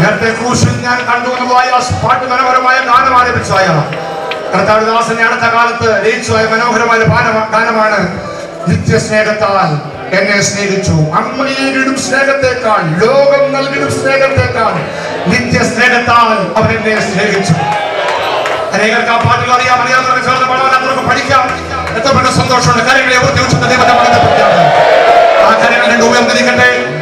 നേരത്തെ ക്രൂശിൽ ഞാൻ കണ്ടു എന്നതായ ആ പാട്ട് മനോഹരമായ ഗാനം ആലപിച്ചായ കർത്താവിദാസനെ അടുത്ത കാലത്ത് രചിച്ചതായ മനോഹരമായ ഗാനമ- ഗാനമാണ് നിത്യസ്നേഹത്താൽ എന്നെ സ്നേഹിച്ചു. അമ്മയിലും സ്നേഹത്തെക്കാൾ ലോകം നൽകിടും സ്നേഹത്തെക്കാൾ നിത്യസ്നേഹത്താൽ അവൻ എന്നെ സ്നേഹിച്ചു. അനേകർക്ക് ആ പാട്ടുകൾ അറിയാം അറിയാത്തവർക്ക് ചേർന്ന് പാടാൻ അത്രയൊക്കെ പഠിക്കാം. എത്ര സന്തോഷമുണ്ട്. കാര്യങ്ങളെ ഉയർത്തി വെച്ചിട്ട് ദൈവത്തെ ഉയർന്നിരിക്കട്ടെ.